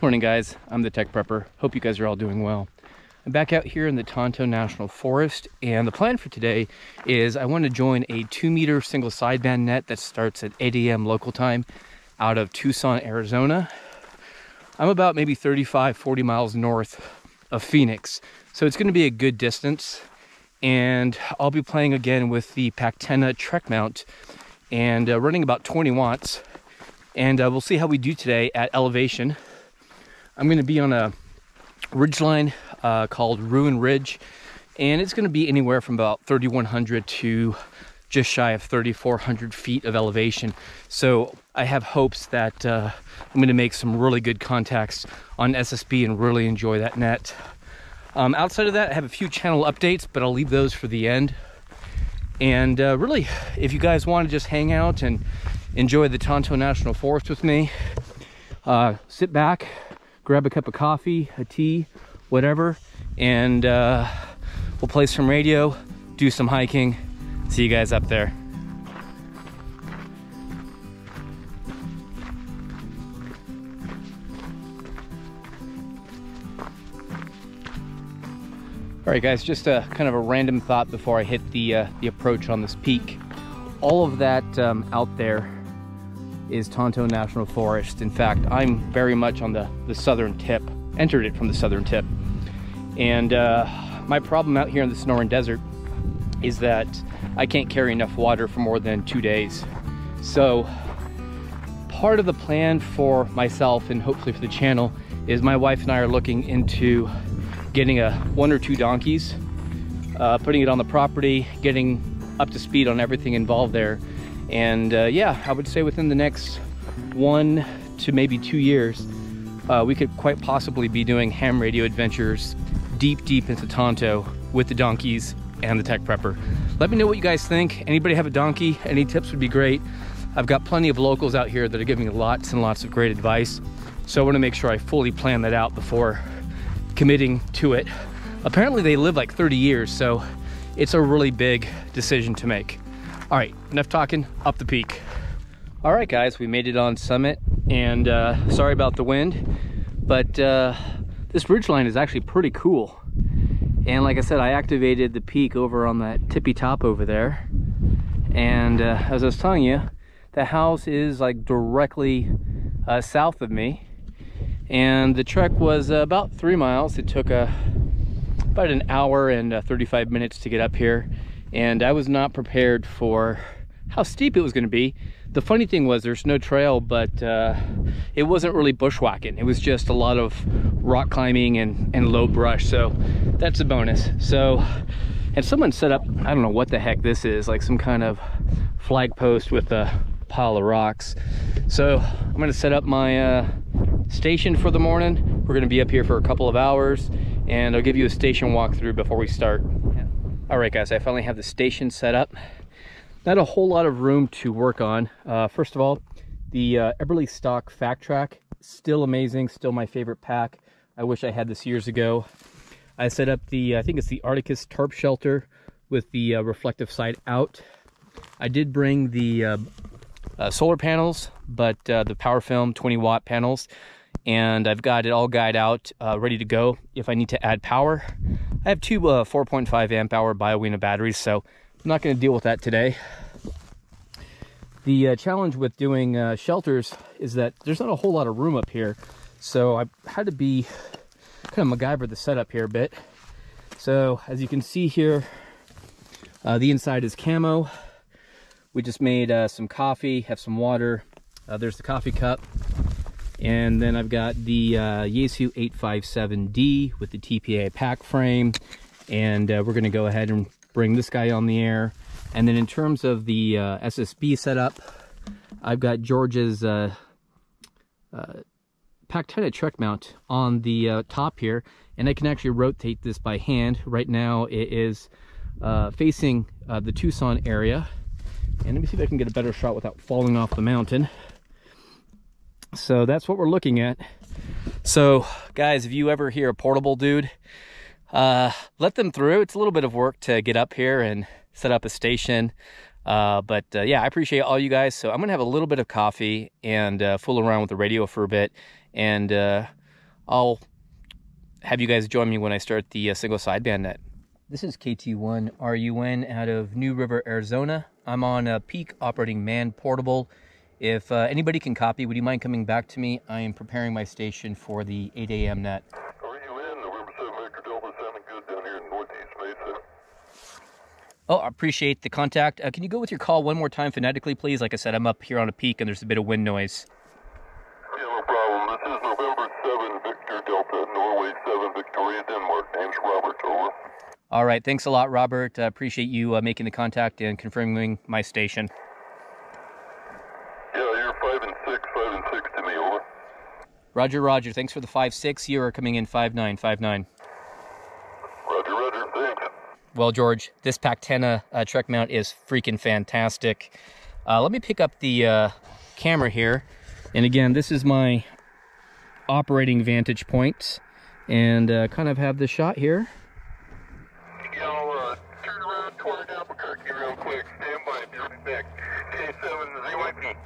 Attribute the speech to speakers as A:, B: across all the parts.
A: Morning guys, I'm the Tech Prepper. Hope you guys are all doing well. I'm back out here in the Tonto National Forest and the plan for today is I want to join a two meter single sideband net that starts at 8 a.m. local time out of Tucson, Arizona. I'm about maybe 35, 40 miles north of Phoenix. So it's gonna be a good distance and I'll be playing again with the PackTenna Trek Mount and uh, running about 20 watts. And uh, we'll see how we do today at elevation. I'm going to be on a ridge line uh, called Ruin Ridge, and it's going to be anywhere from about 3,100 to just shy of 3,400 feet of elevation. So I have hopes that uh, I'm going to make some really good contacts on SSB and really enjoy that net. Um, outside of that, I have a few channel updates, but I'll leave those for the end. And uh, really, if you guys want to just hang out and enjoy the Tonto National Forest with me, uh, sit back, grab a cup of coffee, a tea, whatever, and uh, we'll play some radio, do some hiking. See you guys up there. All right, guys, just a kind of a random thought before I hit the, uh, the approach on this peak. All of that um, out there is Tonto National Forest. In fact, I'm very much on the, the southern tip, entered it from the southern tip. And uh, my problem out here in the Sonoran Desert is that I can't carry enough water for more than two days. So part of the plan for myself and hopefully for the channel is my wife and I are looking into getting a one or two donkeys, uh, putting it on the property, getting up to speed on everything involved there and uh, yeah, I would say within the next one to maybe two years, uh, we could quite possibly be doing ham radio adventures deep, deep into Tonto with the donkeys and the tech prepper. Let me know what you guys think. Anybody have a donkey? Any tips would be great. I've got plenty of locals out here that are giving me lots and lots of great advice. So I want to make sure I fully plan that out before committing to it. Apparently they live like 30 years, so it's a really big decision to make. All right, enough talking, up the peak. All right, guys, we made it on summit, and uh, sorry about the wind, but uh, this ridge line is actually pretty cool. And like I said, I activated the peak over on that tippy top over there. And uh, as I was telling you, the house is like directly uh, south of me. And the trek was uh, about three miles. It took uh, about an hour and 35 minutes to get up here and I was not prepared for how steep it was going to be. The funny thing was there's no trail, but uh, it wasn't really bushwhacking. It was just a lot of rock climbing and, and low brush. So that's a bonus. So, and someone set up, I don't know what the heck this is, like some kind of flag post with a pile of rocks. So I'm gonna set up my uh, station for the morning. We're gonna be up here for a couple of hours and I'll give you a station walkthrough before we start. All right, guys, I finally have the station set up. Not a whole lot of room to work on. Uh, first of all, the uh, Eberly Stock FAC Track, still amazing, still my favorite pack. I wish I had this years ago. I set up the, I think it's the Arcturus tarp shelter with the uh, reflective side out. I did bring the uh, uh, solar panels, but uh, the power film 20 watt panels, and I've got it all guyed out, uh, ready to go if I need to add power. I have two uh, 4.5 amp hour Bioenno batteries, so I'm not going to deal with that today. The uh, challenge with doing uh, shelters is that there's not a whole lot of room up here, so I had to be kind of MacGyver the setup here a bit. So as you can see here, uh, the inside is camo. We just made uh, some coffee, have some water. Uh, there's the coffee cup. And then I've got the uh, Yaesu 857D with the TPA pack frame. And uh, we're gonna go ahead and bring this guy on the air. And then in terms of the uh, SSB setup, I've got George's uh, uh, Trek mount on the uh, top here. And I can actually rotate this by hand. Right now it is uh, facing uh, the Tucson area. And let me see if I can get a better shot without falling off the mountain. So that's what we're looking at. So guys, if you ever hear a portable dude, uh, let them through. It's a little bit of work to get up here and set up a station. Uh, but uh, yeah, I appreciate all you guys. So I'm gonna have a little bit of coffee and uh, fool around with the radio for a bit. And uh, I'll have you guys join me when I start the uh, single sideband net. This is KT1 RUN out of New River, Arizona. I'm on a peak operating man portable. If uh, anybody can copy, would you mind coming back to me? I am preparing my station for the 8 a.m. net.
B: RUN, November 7 Victor Delta, sounding good down here in Northeast Mesa.
A: Oh, I appreciate the contact. Uh, can you go with your call one more time phonetically, please? Like I said, I'm up here on a peak and there's a bit of wind noise.
B: Yeah, no problem. This is November 7 Victor Delta, Norway 7 Victoria, Denmark. Name's Robert, over.
A: All right, thanks a lot, Robert. Uh, appreciate you uh, making the contact and confirming my station.
B: Yeah, you're 5 and 6, 5 6 to me, over.
A: Roger, Roger. Thanks for the 5-6. You are coming in 5-9,
B: Roger, roger, thanks.
A: Well, George, this PackTenna uh, Trek mount is freaking fantastic. Uh, let me pick up the uh, camera here. And again, this is my operating vantage. And uh, kind of have the shot here.
B: Yeah, I'll uh, turn around toward Albuquerque real quick. Stand by, be right back. K7 ZYP.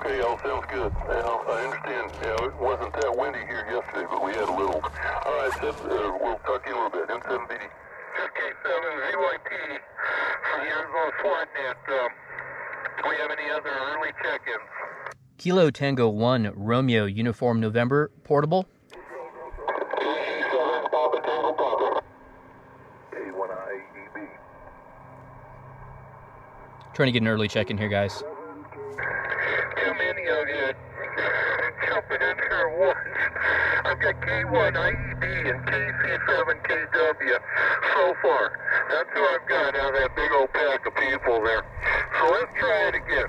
B: Okay, all sounds good. Now, I understand, you know, it wasn't that windy here yesterday, but we had a little. All right, Seth, uh, we'll talk to you in a little bit. M7BD. K7 ZYP for the Arizona SWOT net. Um, do we have any other early check-ins?
A: Kilo Tango 1 Romeo Uniform November portable.
B: K7 Papa Tango Papa. A1IEB.
A: Trying to get an early check in here, guys.
B: Jumping in here once. I've got K1 IEB and KC7KW so far. That's who I've got out of that big old pack of people there. So let's try it again.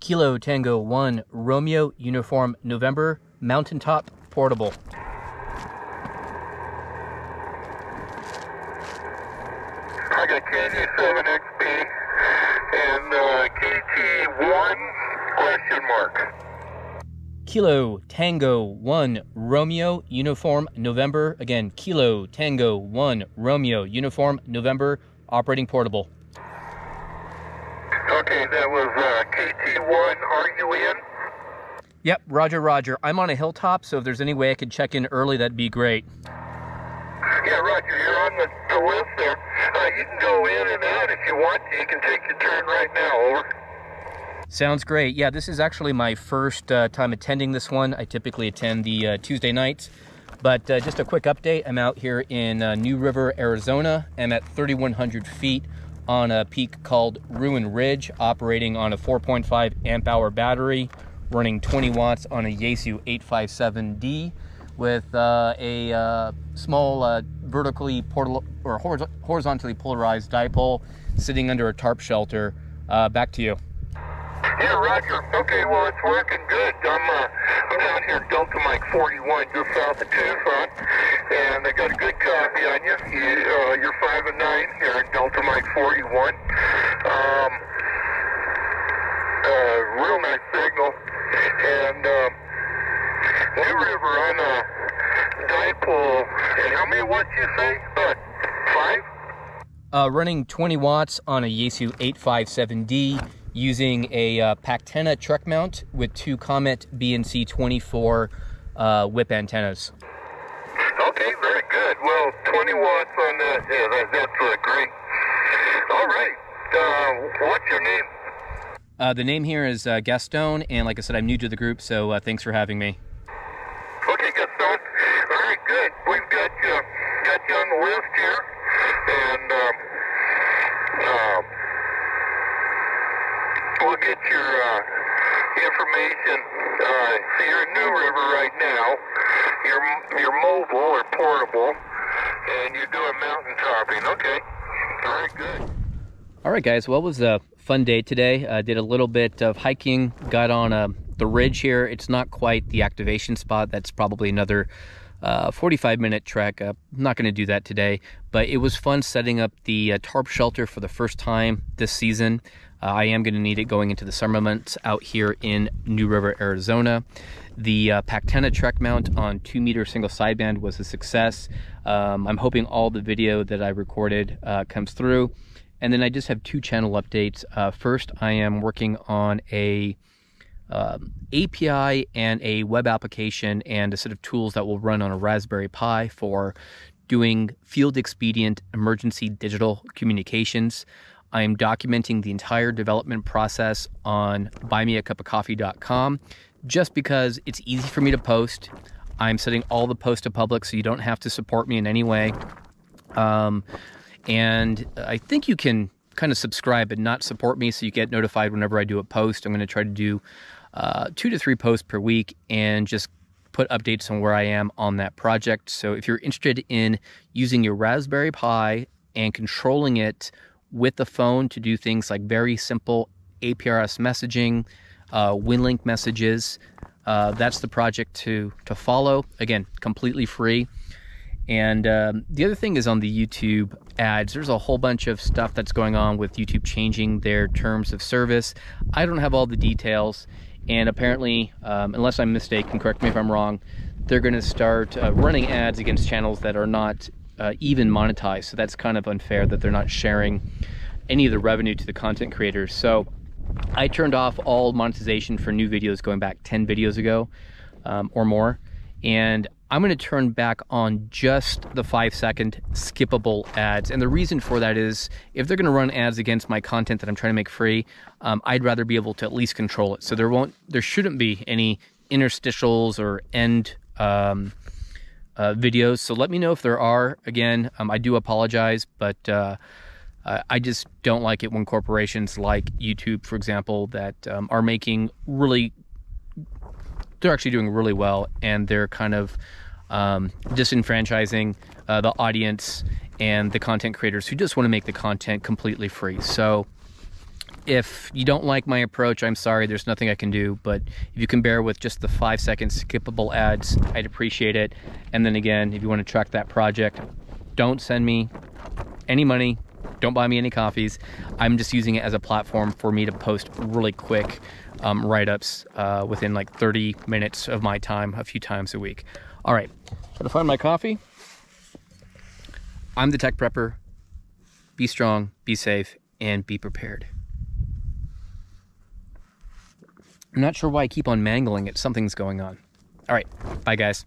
A: Kilo Tango 1 Romeo Uniform November Mountaintop Portable.
B: I got KG7XP mark.
A: Kilo Tango 1 Romeo Uniform November. Again, Kilo Tango 1 Romeo Uniform November Operating Portable.
B: Okay, that was uh, KT1. Are you in?
A: Yep, Roger, Roger. I'm on a hilltop, so if there's any way I could check in early, that'd be great.
B: Yeah, Roger, you're on the, the list there. Uh, you can go in and out if you want. You can take your turn right now, over.
A: Sounds great. Yeah, this is actually my first uh, time attending this one. I typically attend the uh, Tuesday nights. But uh, just a quick update I'm out here in uh, New River, Arizona. I'm at 3,100 feet on a peak called Ruin Ridge, operating on a 4.5 amp hour battery, running 20 watts on a Yaesu 857D with uh, a uh, small vertically portal or horiz- horizontally polarized dipole sitting under a tarp shelter. Back to you.
B: Yeah, Roger. Okay, well, it's working good. I'm, uh, I'm down here Delta Mike 41, just south of Tucson, and I got a good copy on you. you uh, you're 5 and 9 here at Delta Mike 41. Um, uh, real nice signal. And, um, New River on a dipole. And how many watts you say? Uh, five?
A: Uh, running 20 watts on a Yaesu 857D using a uh, PackTenna Trek mount with two Comet BNC 24 uh, whip antennas.
B: Okay, very good. Well, 20 watts on that. Yeah, that, that's uh, great. All right. Uh, what's your name?
A: Uh, the name here is uh, Gaston, and like I said, I'm new to the group, so uh, thanks for having me.
B: Okay, Gaston. Very good. We've got you, got you on the list here. And um, we'll get your uh, information. Uh, so you're in New River right now. You're, you're mobile or portable. And you're doing mountain topping. Okay. Very good.
A: All right, guys. Well, it was a fun day today. Uh, did a little bit of hiking. Got on uh, the ridge here. It's not quite the activation spot. That's probably another uh, 45 minute trek. Uh, I'm not going to do that today, but it was fun setting up the uh, tarp shelter for the first time this season. Uh, I am going to need it going into the summer months out here in New River, Arizona. The uh, PackTenna Trek mount on 2 meter single sideband was a success. Um, I'm hoping all the video that I recorded uh, comes through. And then I just have two channel updates. First, I am working on a um, API and a web application and a set of tools that will run on a Raspberry Pi for doing field expedient emergency digital communications. I am documenting the entire development process on buymeacupofcoffee.com just because it's easy for me to post. I'm setting all the posts to public so you don't have to support me in any way. Um, and I think you can kind of subscribe and not support me so you get notified whenever I do a post. I'm going to try to do uh, two to three posts per week and just put updates on where I am on that project. So if you're interested in using your Raspberry Pi and controlling it with the phone to do things like very simple APRS messaging, uh, WinLink messages, uh, that's the project to to follow. Again, completely free. And um, the other thing is on the YouTube ads, there's a whole bunch of stuff that's going on with YouTube changing their terms of service. I don't have all the details. And apparently, um, unless I'm mistaken, correct me if I'm wrong, they're going to start uh, running ads against channels that are not uh, even monetized. So that's kind of unfair that they're not sharing any of the revenue to the content creators. So I turned off all monetization for new videos going back 10 videos ago um, or more. And I'm going to turn back on just the five second skippable ads. And the reason for that is if they're going to run ads against my content that I'm trying to make free, um, I'd rather be able to at least control it. So there won't, there shouldn't be any interstitials or end um, uh, videos. So let me know if there are. Again, um, I do apologize, but uh, I just don't like it when corporations like YouTube, for example, that um, are making really they're actually doing really well and they're kind of um, disenfranchising uh, the audience and the content creators who just want to make the content completely free. So if you don't like my approach, I'm sorry, there's nothing I can do. But if you can bear with just the five second skippable ads, I'd appreciate it. And then again, if you want to track that project, don't send me any money. Don't buy me any coffees. I'm just using it as a platform for me to post really quick um, write ups uh, within like 30 minutes of my time a few times a week. All right, gotta find my coffee. I'm the tech prepper. Be strong, be safe, and be prepared. I'm not sure why I keep on mangling it. Something's going on. All right, bye guys.